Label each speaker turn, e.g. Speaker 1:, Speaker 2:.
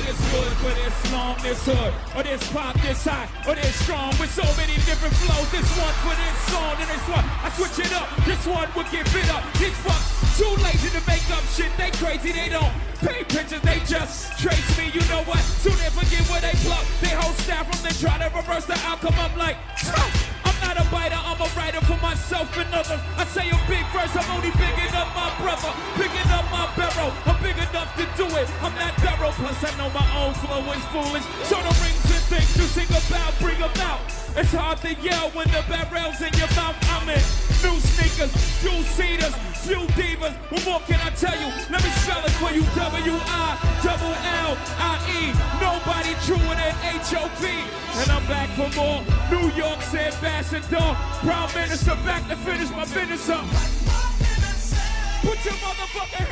Speaker 1: Yeah, this good, but it's long, this hood, or this pop, this high, or this strong, with so many different flows. This one for this song, and this one, I switch it up. This one will get bit up. These fucks too lazy to make up shit. They crazy, they don't pay pictures, they just trace me. You know what? Soon they forget where they pluck. They whole staff from they try to reverse the outcome. I'm like, I'm not a biter, I'm a writer for myself and others. I say a big verse, I'm only bigging up my brother, picking it. I'm that barrel, plus I know my own flow is foolish. So the rings and things you sing about, bring them out. It's hard to yell when the barrel's in your mouth. I'm in new sneakers, two seaters, few divas. What more can I tell you? Let me spell it for you. W I double L I E. Nobody truer than H O P. And I'm back for more. New York's ambassador, Prime Minister, back to finish my business up. Put your motherfucking.